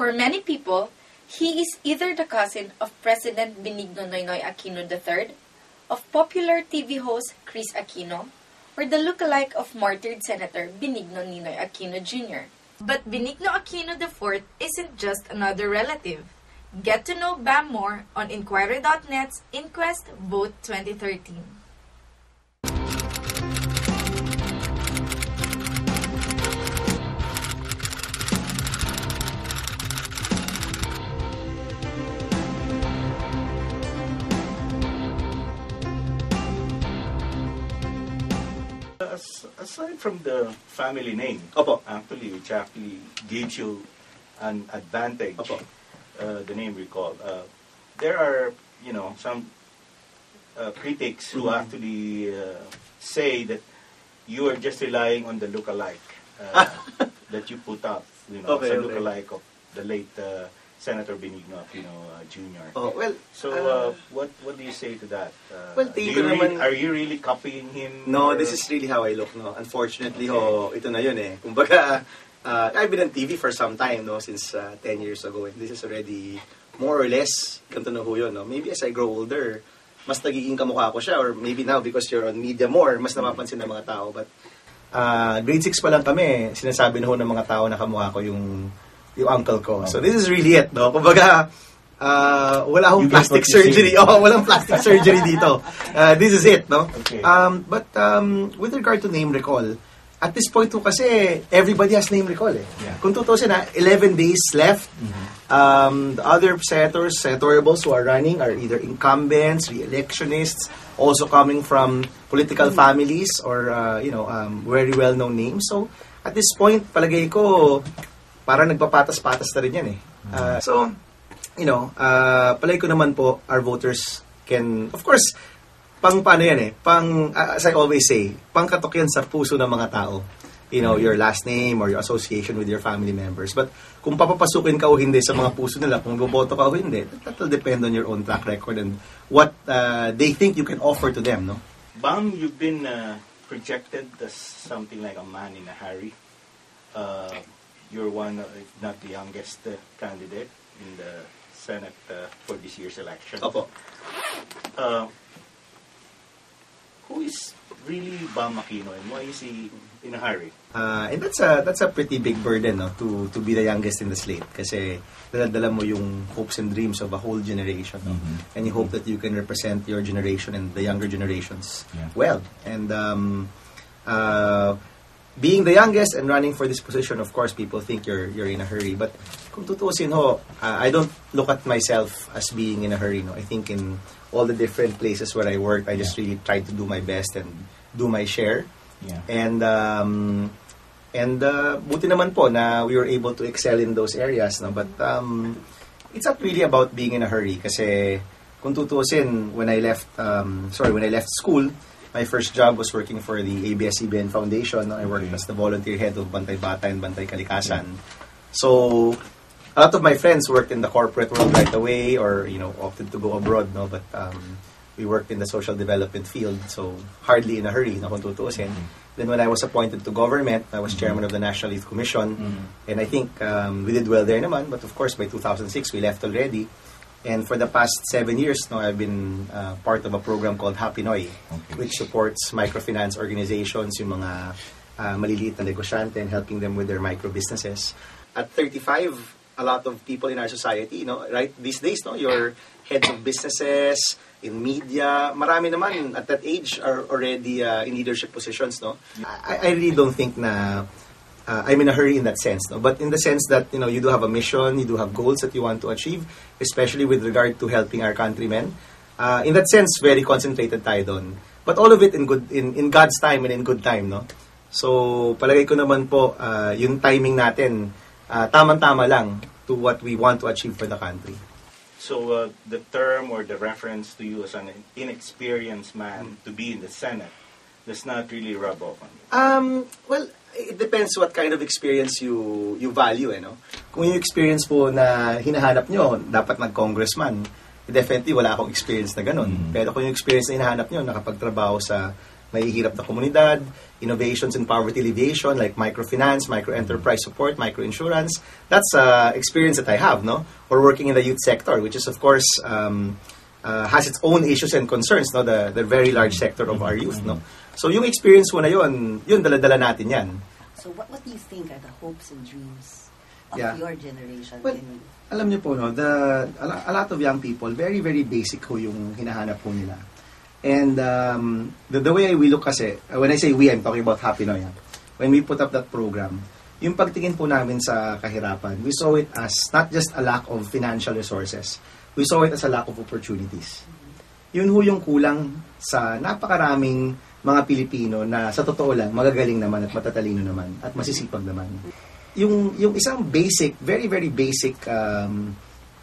For many people, he is either the cousin of President Benigno Noynoy Aquino III, of popular TV host Chris Aquino, or the lookalike of martyred Senator Benigno Ninoy Aquino Jr. But Benigno Aquino IV isn't just another relative. Get to know Bam more on Inquirer.net's Inquest Vote 2013. From the family name, Opo. actually, which actually gives you an advantage, Opo. uh, the name recall, uh, there are, you know, some uh, critics who Mhm. actually uh, say that you are just relying on the look-alike uh, that you put up, you know, Okay, a okay. look-alike of the late uh, Senator Benigno Aquino uh, Jr. Oh, well, So, uh, uh, what what do you say to that? Uh, Well, do you naman- are you really copying him? No, or- this is really how I look, no. Unfortunately, ho, ito na yun eh. Kumbaga, uh, I've been on TV for some time, no, since uh, 10 years ago. And this is already more or less, ganito na ho yun, no. Maybe as I grow older, mas nagiging kamukha ko siya or maybe now because you're on media more, mas napapansin ng mga tao. But uh, grade 6 pa lang kami, sinasabi na ho ng mga tao na kamukha ko yung yung uncle ko. So this is really it, no? Kumbaga, uh, wala akong plastic surgery. Oh, walang plastic surgery dito. Uh, this is it, no? Okay. Um, but um, with regard to name recall, at this point po kasi everybody has name recall eh. Yeah. Kung tutusin na 11 days left, um, the other senators, senatoriables who are running are either incumbents, re-electionists, also coming from political families or uh, you know um, very well-known names. So at this point, palagay ko parang nagpapatas-patas na rin yan eh. Uh, so, you know, uh, palagay ko naman po, our voters can, of course, pang paano yan eh, pang, uh, as I always say, pang katok yan sa puso ng mga tao. You know, your last name or your association with your family members. But kung papapasukin ka o hindi sa mga puso nila, kung boboto ka o hindi, that will depend on your own track record and what uh, they think you can offer to them, no? Bam, you've been uh, projected as something like a man in a hurry. Uh, you're one, of, if not the youngest uh, candidate in the Senate uh, for this year's election. Opo. Uh, who is really Bam Aquino and why is he in a hurry? Uh, and that's a that's a pretty big burden no to to be the youngest in the slate kasi dala-dala mo yung hopes and dreams of a whole generation no? Mhm. and you hope that you can represent your generation and the younger generations Yeah. well and um, uh, being the youngest and running for this position of course people think you're you're in a hurry. But kung tutusin ho uh, I don't look at myself as being in a hurry no. I think in all the different places where I work I just really try to do my best and do my share. Yeah. and um, and uh, buti naman po na we were able to excel in those areas no. But um, it's not really about being in a hurry kasi kung tutusin when I left um, sorry when I left school my first job was working for the ABS-CBN Foundation? I worked as the volunteer head of Bantay Bata and Bantay Kalikasan. So a lot of my friends worked in the corporate world right away or you know opted to go abroad no? But um, we worked in the social development field so hardly in a hurry no kung tutuusin. Then when I was appointed to government I was chairman of the National Youth Commission. And I think um, we did well there naman but of course by 2006 we left already and for the past seven years no I've been uh, part of a program called Happy Noy Okay. which supports microfinance organizations yung mga uh, maliliit na negosyante and helping them with their micro businesses at 35 a lot of people in our society, you know, right these days, no, your heads of businesses in media, marami naman at that age are already uh, in leadership positions, no. I, I really don't think na uh, I'm in a hurry in that sense, no. But in the sense that you know you do have a mission, you do have goals that you want to achieve, especially with regard to helping our countrymen. Uh, in that sense, very concentrated tayo doon. But all of it in good in in God's time and in good time, no. So, palagay ko naman po, uh, yung timing natin, uh, tamang-tama lang to what we want to achieve for the country. So uh, the term or the reference to you as an inexperienced man to be in the Senate does not really rub off on you. Um, well, it depends what kind of experience you you value, eh, no? Kung yung experience po na hinahanap nyo, dapat nag-congressman, definitely wala akong experience na ganun. Mm. Pero kung yung experience na hinahanap nyo, nakapagtrabaho sa mahihirap na komunidad, innovations in poverty alleviation like microfinance, micro-enterprise support, microinsurance. That's uh, experience that I have, no? Or working in the youth sector, which is of course um, uh, has its own issues and concerns, no? The, the very large sector of our youth, no? So yung experience mo na yun, yun dala-dala natin yan. So what, what do you think are the hopes and dreams of Yeah. your generation? Well, in, alam niyo po, no, the, a, lo- a lot of young people, very, very basic ho yung hinahanap po nila. And um, the, the way we look kasi, uh, when I say we, I'm talking about Happy Noy. ah. When we put up that program, yung pagtingin po namin sa kahirapan, we saw it as not just a lack of financial resources, we saw it as a lack of opportunities. Yun ho yung kulang sa napakaraming mga Pilipino na sa totoo lang, magagaling naman at matatalino naman at masisipag naman yung yung isang basic, very very basic um,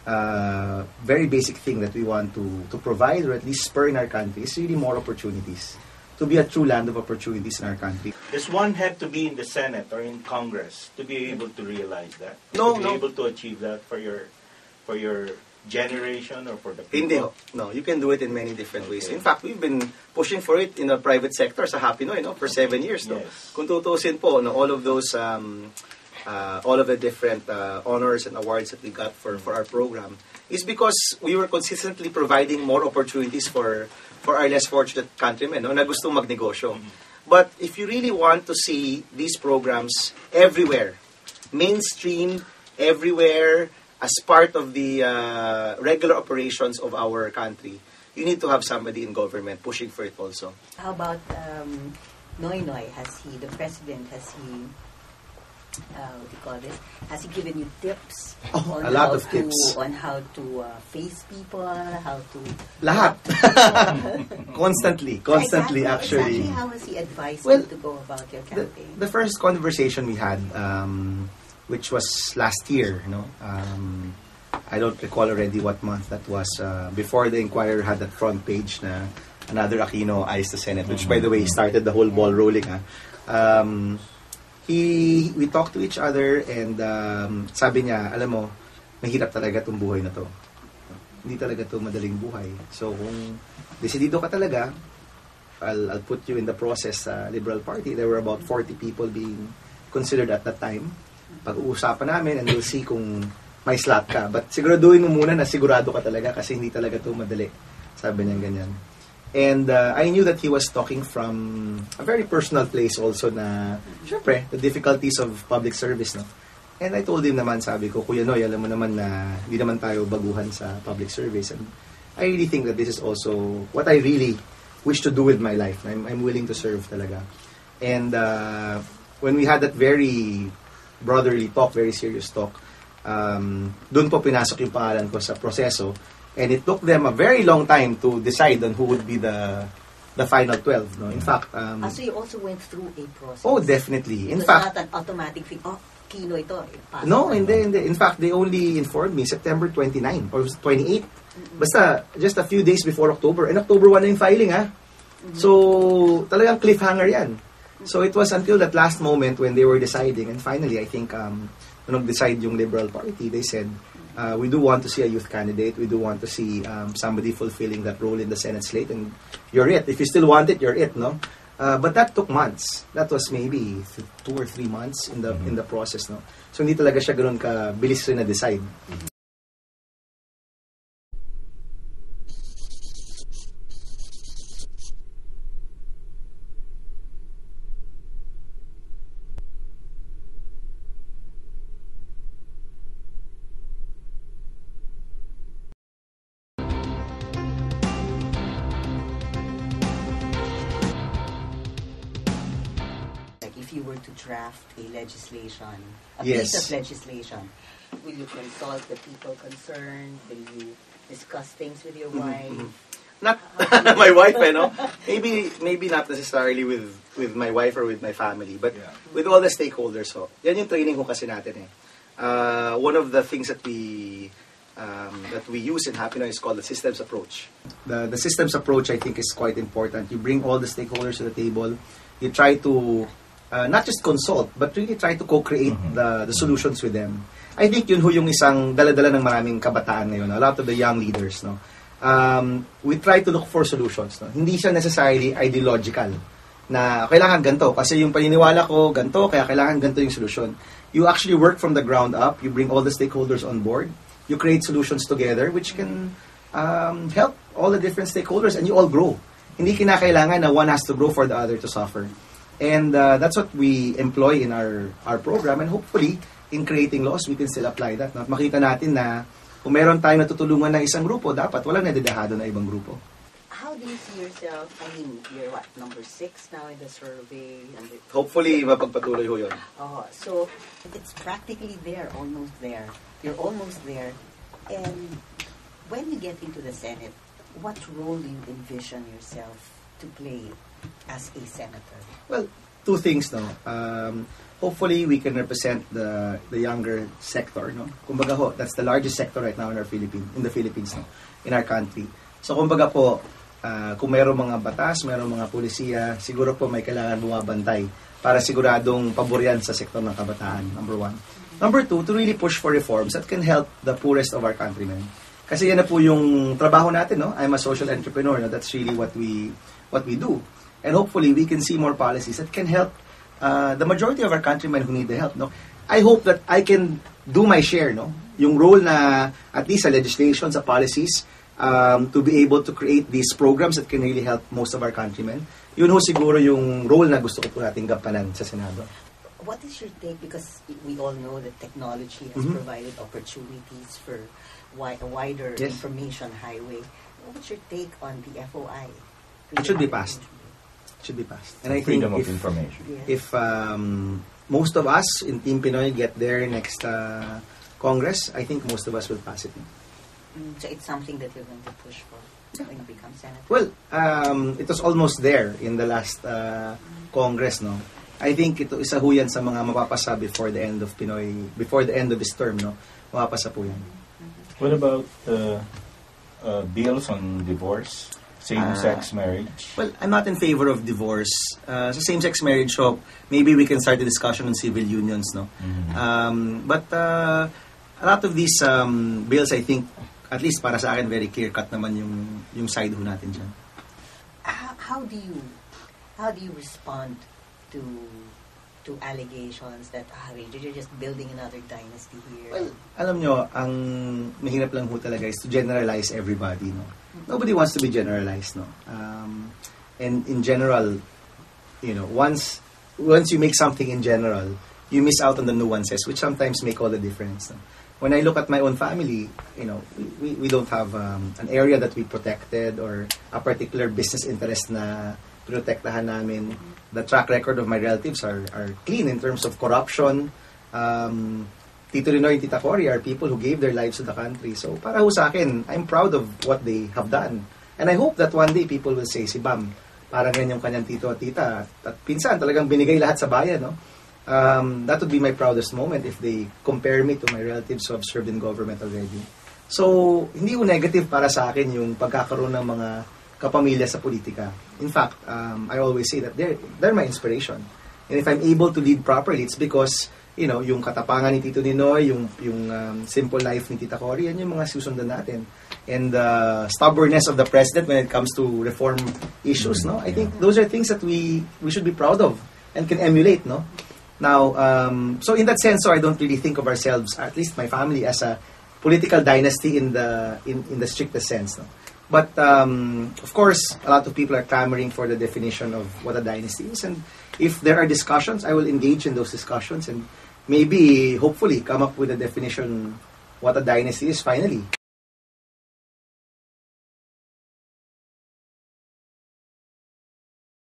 uh, very basic thing that we want to to provide or at least spur in our country is really more opportunities to be a true land of opportunities in our country. Does one have to be in the Senate or in Congress to be able to realize that? No, to be no. able to achieve that for your for your generation or for the people? Hindi ho. No, you can do it in many different ways. Okay. In fact, we've been pushing for it in the private sector sa Happy Noy, no, for seven years. No? Yes. Kung tutusin po, no, all of those, um, uh, all of the different uh, honors and awards that we got for, for our program is because we were consistently providing more opportunities for for our less fortunate countrymen no, na gustong magnegosyo. But if you really want to see these programs everywhere, mainstream, everywhere, as part of the uh, regular operations of our country, you need to have somebody in government pushing for it also. how about um, Noy Noy? Has he, the president, has he, uh, what do you call this? Has he given you tips Oh, on a lot how of to, tips. on how to uh, face people, how to Lahat. constantly, constantly Exactly, actually. Exactly how has he advised Well, you to go about your the, campaign? the first conversation we had, um, which was last year, no, um, I don't recall already what month that was. Uh, before the Inquirer had that front page na another Aquino eyes the Senate, which by the way started the whole ball rolling. ah. Um, he, we talked to each other and um, sabi niya, alam mo, mahirap talaga itong buhay na to. Hindi talaga to madaling buhay. So kung desidido ka talaga, I'll, I'll put you in the process sa Liberal Party. There were about 40 people being considered at that time. Pag-uusapan namin and we'll see kung may slot ka. But siguraduhin mo muna na sigurado ka talaga kasi hindi talaga to madali. Sabi niya ganyan. And uh, I knew that he was talking from a very personal place also na, syempre, the difficulties of public service, no? And I told him naman, sabi ko, Kuya Noy, alam mo naman na hindi naman tayo baguhan sa public service. And I really think that this is also what I really wish to do with my life. I'm, I'm willing to serve talaga. And uh, when we had that very brotherly talk, very serious talk, um, doon po pinasok yung pangalan ko sa proseso. And it took them a very long time to decide on who would be the the final 12. No? In fact, um, Ah, so you also went through a process. oh, definitely. In was fact, not an automatic thing. Oh, Kino ito. eh, pasok No, hindi, hindi. In fact, they only informed me September 29 or 28. Basta, just a few days before October. And October 1 na yung filing, ha? So, talagang cliffhanger yan. So, it was until that last moment when they were deciding. And finally, I think, um, nung decide yung Liberal Party, they said, uh, we do want to see a youth candidate. We do want to see um, somebody fulfilling that role in the Senate slate. And you're it. If you still want it, you're it, no? Uh, but that took months. That was maybe th- two or three months in the in the process, no. So hindi talaga siya ganoon ka bilis rin na decide. Like if you were to draft a legislation, a Yes. piece of legislation, will you consult the people concerned? Will you discuss things with your wife? Not my wife, eh, know. Maybe maybe not necessarily with with my wife or with my family, but Yeah. with all the stakeholders. So, yan yung training ko kasi natin eh. Uh, one of the things that we um, that we use in Happy Now is called the systems approach. The the systems approach I think is quite important. You bring all the stakeholders to the table. You try to uh, not just consult, but really try to co-create the the solutions with them. I think yun ho yung isang dala-dala ng maraming kabataan ngayon. A lot of the young leaders, no. Um, we try to look for solutions, no. Hindi siya necessarily ideological. na kailangan ganito. Kasi yung paniniwala ko, ganito, kaya kailangan ganito yung solusyon. You actually work from the ground up. You bring all the stakeholders on board. You create solutions together which can um, help all the different stakeholders and you all grow. Hindi kinakailangan na one has to grow for the other to suffer. And uh, that's what we employ in our our program and hopefully in creating laws we can still apply that. No? At makita natin na kung meron tayong natutulungan ng isang grupo, dapat walang nadedahado na ibang grupo. How do you see yourself? I mean, you're what, number six now in the survey? And it, Hopefully, mapagpatuloy ho yun. oh, so it's practically there, almost there. You're almost there. And when you get into the Senate, what role do you envision yourself to play as a senator? Well, two things, no. Um, hopefully, we can represent the the younger sector, no. Kumbaga ho, that's the largest sector right now in our Philippines, in the Philippines, no, in our country. So, kumbaga po, ah, kung mayroong mga batas, mayroong mga pulisiya, siguro po may kailangan bumabantay para siguradong paboryan sa sektor ng kabataan, number one. Number two, to really push for reforms that can help the poorest of our countrymen. Kasi yan na po yung trabaho natin, no? I'm a social entrepreneur, no? That's really what we what we do. And hopefully, we can see more policies that can help uh, the majority of our countrymen who need the help, no? I hope that I can do my share, no? Yung role na, at least sa legislation, sa policies, um, to be able to create these programs that can really help most of our countrymen. Yun ho siguro yung role na gusto ko po nating gampanan sa Senado. What is your take? Because we all know that technology has Mhm. provided opportunities for wi- a wider Yes. information highway. What's your take on the FOI? It should be passed. Should be passed. And I think freedom of if, information. Yes. if um, most of us in Team Pinoy get there next uh, Congress, I think most of us will pass it. Mm, so it's something that you're going to push for when you become senator. Well, um, it was almost there in the last uh, Congress, no? I think ito isa ho yan sa mga mapapasa before the end of Pinoy, before the end of his term, no? Mapapasa po yan. What about uh, uh, bills on divorce, same-sex marriage? Well, I'm not in favor of divorce. Uh, sa same-sex marriage, so maybe we can start the discussion on civil unions, no? Mhm. Um, but uh, a lot of these um, bills, I think, at least para sa akin, very clear-cut naman yung, yung side ho natin dyan. how, how do you how do you respond to to allegations that ah, you're just building another dynasty here? Well, alam nyo, ang mahirap lang ho talaga is to generalize everybody, no? Nobody wants to be generalized, no? Um, and in general, you know, once once you make something in general, you miss out on the nuances, which sometimes make all the difference. No? When I look at my own family, you know, we, we don't have um, an area that we protected or a particular business interest na protektahan namin. The track record of my relatives are, are clean in terms of corruption. Um, Tito Rinoy and Tita Cory are people who gave their lives to the country. So para ho sa akin, I'm proud of what they have done. And I hope that one day people will say, si Bam, parang yan yung kanyang tito at tita. At pinsan, talagang binigay lahat sa bayan, no? Um, that would be my proudest moment if they compare me to my relatives who have served in government already. So, hindi ko negative para sa akin yung pagkakaroon ng mga kapamilya sa politika. In fact, um, I always say that they're, they're my inspiration. And if I'm able to lead properly, it's because, you know, yung katapangan ni Tito Ninoy, yung, yung um, simple life ni Tita Cory, yan yung mga susundan natin. And the stubbornness of the president when it comes to reform issues, no? I think those are things that we, we should be proud of and can emulate, no? Now, um, so in that sense, so I don't really think of ourselves, at least my family, as a political dynasty in the in, in the strictest sense. No? But um, of course, a lot of people are clamoring for the definition of what a dynasty is, and if there are discussions, I will engage in those discussions and maybe, hopefully, come up with a definition what a dynasty is finally.